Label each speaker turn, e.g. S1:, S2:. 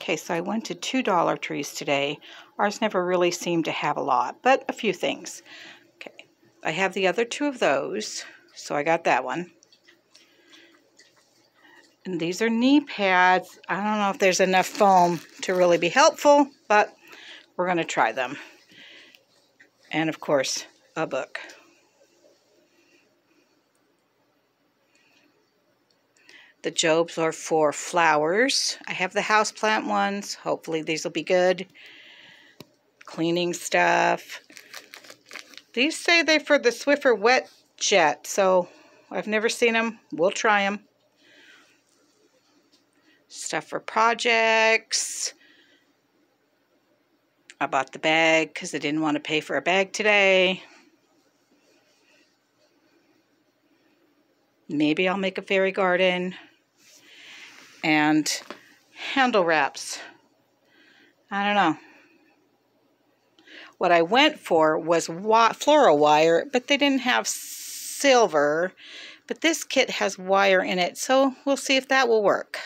S1: Okay, so I went to two Dollar Trees today. Ours never really seemed to have a lot, but a few things. Okay, I have the other two of those, so I got that one. And these are knee pads. I don't know if there's enough foam to really be helpful, but we're going to try them. And of course, a book. The Jobe's are for flowers. I have the houseplant ones. Hopefully these will be good. Cleaning stuff. These say they're for the Swiffer Wet Jet, so I've never seen them. We'll try them. Stuff for projects. I bought the bag because I didn't want to pay for a bag today. Maybe I'll make a fairy garden and handle wraps. I don't know. What I went for was floral wire, but they didn't have silver. But this kit has wire in it, so we'll see if that will work.